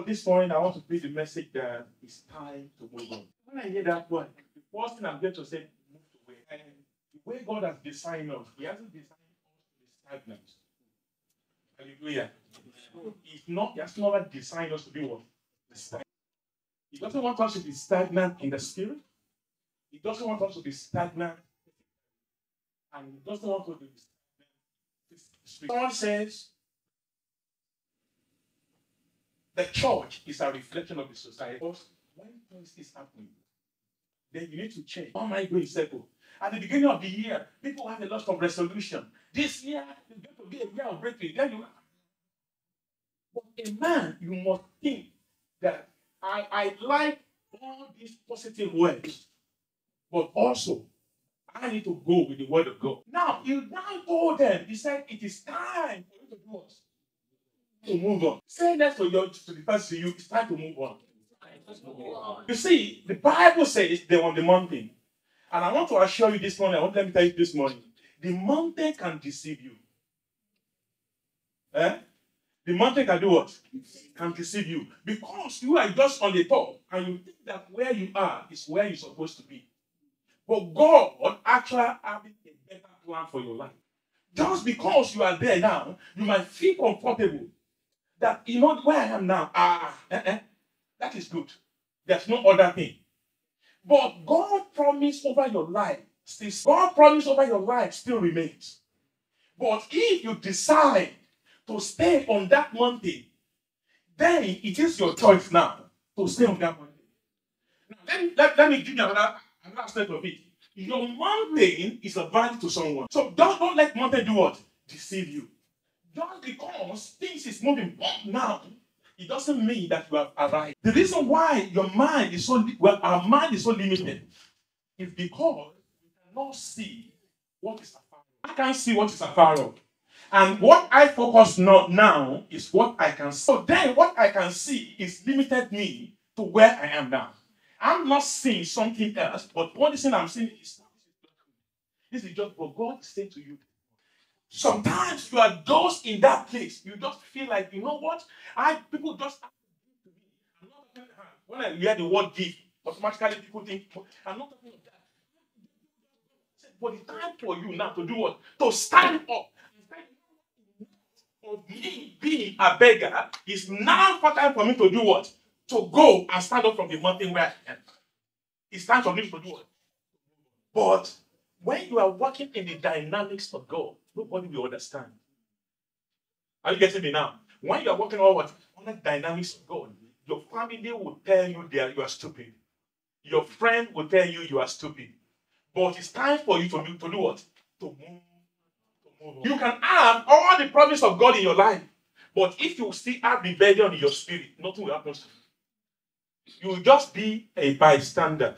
So this morning, I want to preach the message that it's time to move on. When I hear that word, the first thing I'm going to say, move away. And the way God has designed us, He hasn't designed us to be stagnant. Hallelujah. He's not, He has never designed us to be what? Stagnant. He doesn't want us to be stagnant in the spirit. He doesn't want us to be stagnant. And he doesn't want us to be stagnant. Someone says the church is a reflection of the society. Because when things is happening, then you need to change. How am I going circle? At the beginning of the year, people have a lot of resolution. This year is going to be a year of breakthrough. Then you but a man, you must think that I, I like all these positive words, but also I need to go with the word of God. Now, you now told them, he said, it is time for you to do what? To move on. Say that to your to the person you, it's time to move on. You see, the Bible says they were on the mountain. And I want to assure you this morning, I want let me tell you this morning, the mountain can deceive you. Eh? The mountain can do what? Can deceive you. Because you are just on the top and you think that where you are is where you're supposed to be. But God actually having a better plan for your life. Just because you are there now, you might feel comfortable that you know where I am now. Ah, eh, eh, that is good. There's no other thing. But God promise over your life still God promise over your life still remains. But if you decide to stay on that mountain, then it is your choice now to stay on that mountain. Now, let me, let, let me give you another, another aspect of it. Your mountain is a value to someone. So don't, don't let mountain do what? Deceive you. Just because things is moving now, it doesn't mean that you have arrived. The reason why your mind is so well, our mind is so limited is because we cannot see what is afar. I can't see what is afar off. And what I focus on now is what I can see. So then what I can see is limited me to where I am now. I'm not seeing something else, but one thing I'm seeing is this is just what God is saying to you. Sometimes you are just in that place. You just feel like, you know what? I people just when I hear the word give, automatically people think, I'm not talking of that. But it's time for you now to do what? To stand up of me being a beggar is now for time for me to do what? To go and stand up from the mountain where I am. It's time for me to do what? But when you are working in the dynamics of God, nobody will understand. Are you getting me now? When you are working on what? On the dynamics of God, your family will tell you that you are stupid. Your friend will tell you you are stupid. But it's time for you to do, to do what? To move you can have all the promise of God in your life, but if you still have rebellion in your spirit, nothing will happen to you. You will just be a bystander,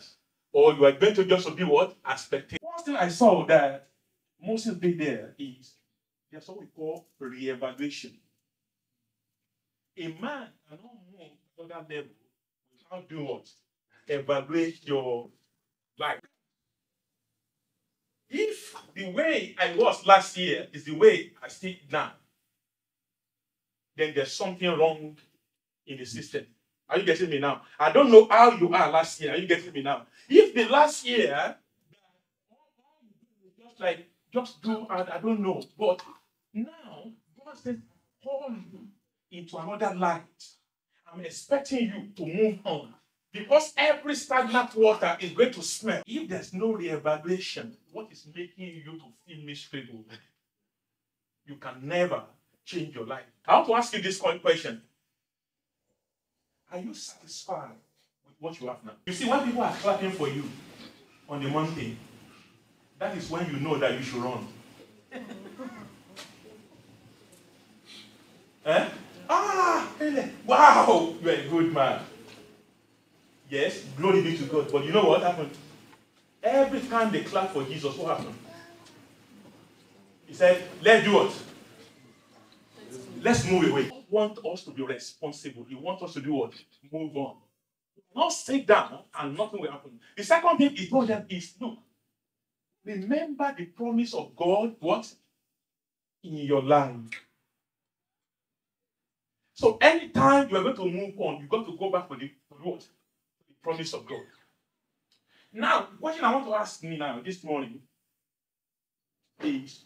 or you are going to just be what? A spectator. One thing I saw that Moses did there is there's what we call re-evaluation. A man cannot move that level without doing what? Evaluate your life. If the way I was last year is the way I see now, then there's something wrong in the system. Are you getting me now? I don't know how you are last year. Are you getting me now? If the last year, like, just do, and I don't know. But now, God says, call you into another light. I'm expecting you to move on. Because every stagnant water is going to smell. If there's no reevaluation, what is making you to feel miserable? You can never change your life. I want to ask you this question. Are you satisfied with what you have now? You see, when people are clapping for you on the mountain, that is when you know that you should run. eh? Ah, wow, you're a good man. Yes, glory be to God. But you know what happened? Every time they clap for Jesus, what happened? He said, Let's do what? Let's move away. He want us to be responsible. He wants us to do what? Move on. Not sit down and nothing will happen. The second thing he told them is look, remember the promise of God, what? In your life. So anytime you are going to move on, you've got to go back for the, what? The promise of God. Now, question I want to ask me now this morning is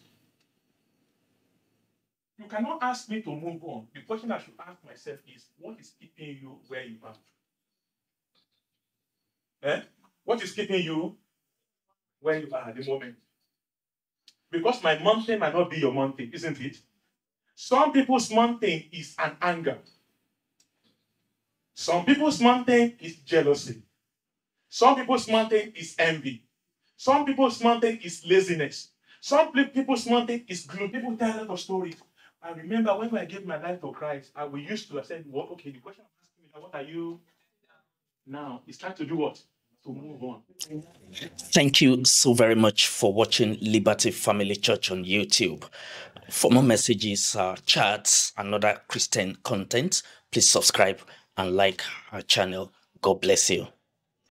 you cannot ask me to move on. The question I should ask myself is what is keeping you where you are? Eh? What is keeping you where you are at the moment? Because my mountain might not be your mountain, isn't it? Some people's mountain is an anger. Some people's mountain is jealousy. Some people's mountain is envy. Some people's mountain is laziness. Some people's mountain is gloom. People tell a lot of stories. I remember when I gave my life to Christ, I we used to I said, well, okay, the question I'm asking is, what are you now? It's time to do what? To move on. Thank you so very much for watching Liberty Family Church on YouTube. For more messages, uh, chats, and other Christian content, please subscribe and like our channel. God bless you.